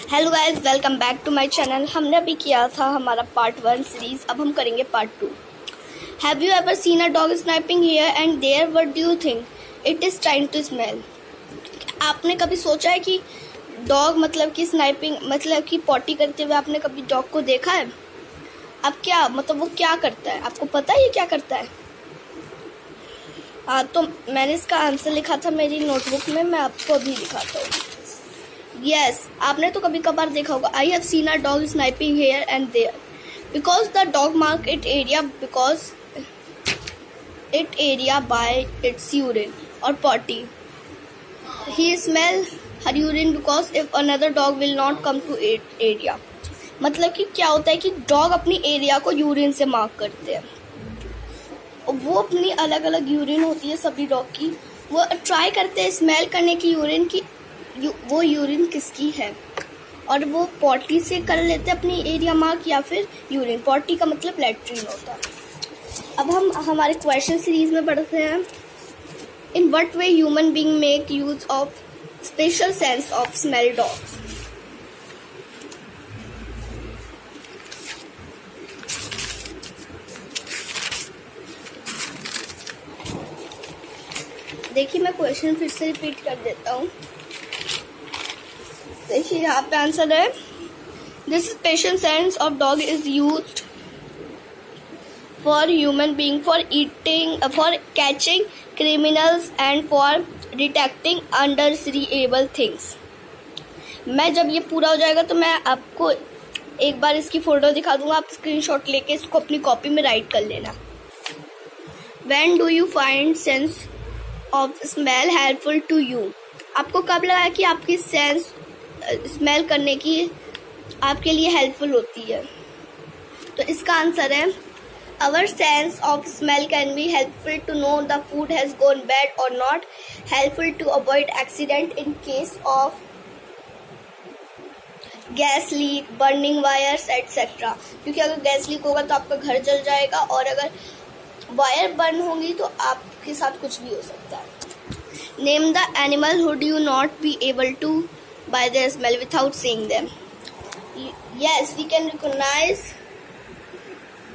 Hello guys welcome back to my channel हमने अभी किया था हमारा पार्ट वन सीरीज़ अब हम करेंगे part two have you ever seen a dog sniping here and there what do you think it is time to smell आपने कभी सोचा है कि डॉग मतलब कि स्नाइपिंग मतलब कि पॉटी करते हुए आपने कभी डॉग को देखा है? अब क्या मतलब वो क्या करता है? आपको पता है ये क्या करता है? हाँ तो मैंने इसका आंसर लिखा था मेरी नोटबुक में, मैं आपको अभी दिखाता हूँ। यस आपने तो कभी कभार देखा होगा। I have seen a dog sniping here and there because the dog mark it area because it area by its urine और potty he smell her urine because if another dog will not come to it area मतलब कि क्या होता है कि dog अपनी area को urine से मार्क करते हैं। वो अपनी अलग अलग यूरिन होती है सभी डॉग की। वो ट्राई करते हैं स्मेल करने की यूरिन की। वो यूरिन किसकी है? और वो पॉटी से कर लेते अपनी एरिया मार्क या फिर यूरिन पॉटी का मतलब लेट्रिन होता है। अब हम, हमारे क्वेश्चन सीरीज़ में पढ़ते हैं। In what way human being make use of special sense of smell dogs देखिए, मैं क्वेश्चन फिर से रिपीट कर देता हूँ। देखिए यहाँ पे आंसर है। This special sense of dog is use for human being for eating for catching criminals and for detecting under able things मैं जब ये पूरा हो जाएगा तो मैं आपको एक बार इसकी फ़ोटो दिखा दूँगा। आप स्क्रीनशॉट लेके इसको अपनी कॉपी में राइट कर लेना। When do you find sense of smell helpful to you आपको कब लगा कि आपकी सेंस स्मेल करने की आपके लिए हेल्पफुल होती है। तो इसका आंसर है our sense of smell can be helpful to know the food has gone bad और not helpful to avoid accident in case of gas leak burning wires etcetera क्योंकि अगर गैस लीक होगा तो आपका घर जल जाएगा और अगर वायर बर्न होगी तो आपके साथ कुछ भी हो सकता है। Name the animal who'd you not be able to by their smell without seeing them. Yes, we can recognize.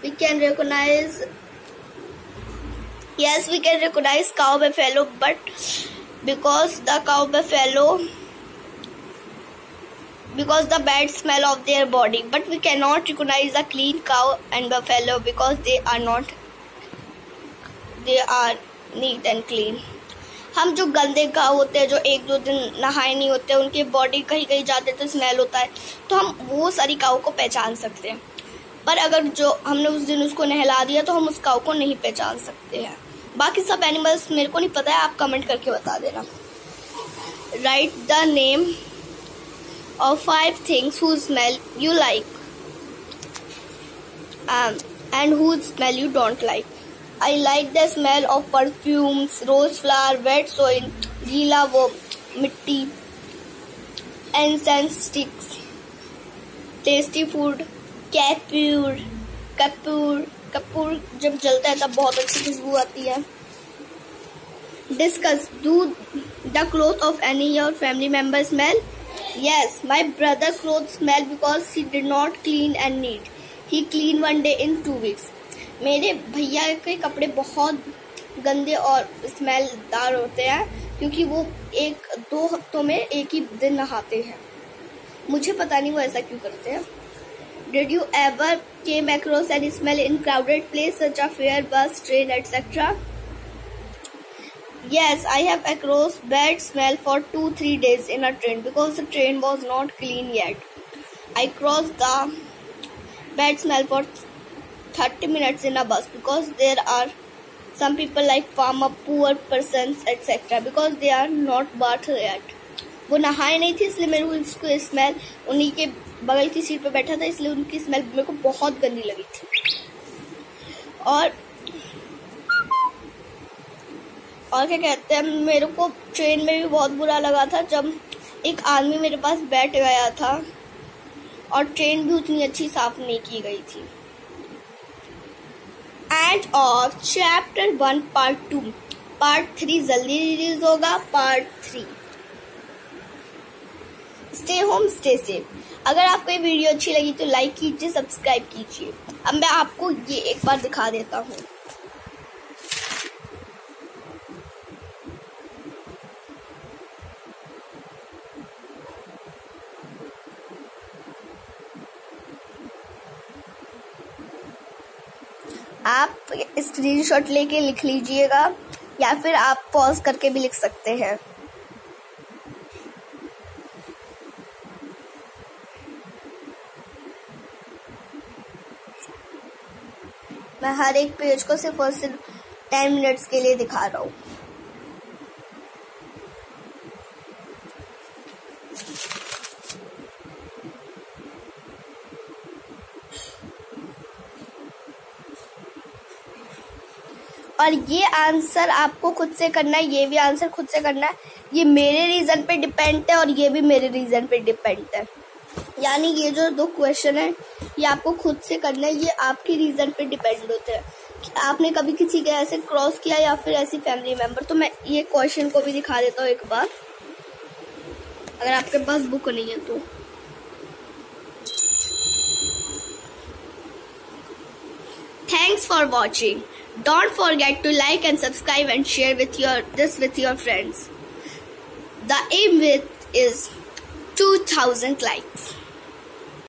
We can recognize. Yes, we can recognize cow buffalo, but because the cow buffalo, because the bad smell of their body, but we cannot recognize a clean cow and buffalo because they are not. They are neat and clean. हम जो गंदे गाँव होते हैं, जो एक दो दिन नहाए नहीं होते, उनकी बॉडी कहीं कहीं जाते तो स्मेल होता है तो हम वो सारी काऊ को पहचान सकते हैं। पर अगर जो हमने उस दिन उसको नहला दिया तो हम उस काऊ को नहीं पहचान सकते हैं। बाकी सब एनिमल्स मेरे को नहीं पता है, आप कमेंट करके बता देना। Write the name of five things who smell you like and who smell you don't like I like the smell of perfumes rose flower wet soil गीला वो मिट्टी and incense sticks tasty food camphor Kapoor कपूर जब जलता है तब बहुत अच्छी खुशबू आती है। Discuss do the cloth of any your family member smell yes my brother cloth smell because he did not clean and neat he clean one day in two weeks मेरे भैया के कपड़े बहुत गंदे और स्मेलदार होते हैं, क्योंकि वो एक, दो हफ्तों में एक ही दिन नहाते हैं। मुझे पता नहीं वो ऐसा क्यों करते हैं। Did you ever came across an smell in crowded place a fair bus train etcetera yes, i have across bad smell for two, three days in a train, because the train was not clean yet. I crossed the bad smell for 30 minutes in a bus because there are some people like farmer poor persons etc because they are not bathed yet. वो नहाए नहीं थे, इसलिए मेरे को इसको smell उन्हीं के बगल की सीट पे बैठा था, इसलिए उनकी स्मेल मेरे को बहुत गंदी लगी थी। और और क्या कहते हैं, मेरे को ट्रेन में भी बहुत बुरा लगा था जब एक आदमी मेरे पास बैठ गया था और ट्रेन भी उतनी अच्छी साफ़ नहीं की गई थी। End of chapter one, part two. Part three जल्दी रिलीज़ होगा, part three. Stay home stay safe अगर आपको ये वीडियो अच्छी लगी तो लाइक कीजिए सब्सक्राइब कीजिए। अब मैं आपको ये एक बार दिखा देता हूँ। आप स्क्रीनशॉट लेके लिख लीजिएगा, या फिर आप पॉज करके भी लिख सकते हैं। मैं हर एक पेज को सिर्फ़ और सिर्फ़ टेन मिनट्स के लिए दिखा रहा हूँ। और ये आंसर आपको खुद से करना है, ये भी आंसर खुद से करना है। ये मेरे रीजन पे डिपेंड है और ये भी मेरे रीजन पे डिपेंड है। यानी ये जो दो क्वेश्चन है, ये आपको खुद से करना है, ये आपके रीजन पे डिपेंड होते हैं। आपने कभी किसी के ऐसे क्रॉस किया या फिर ऐसी फैमिली मेंबर तो मैं ये क्वेश्चन को भी दिखा देता हूँ एक बार। अगर आपके पास बुक नहीं है तो। Thanks for watching. Don't forget to like and subscribe and share with your this with your friends. The aim with is 2000 likes.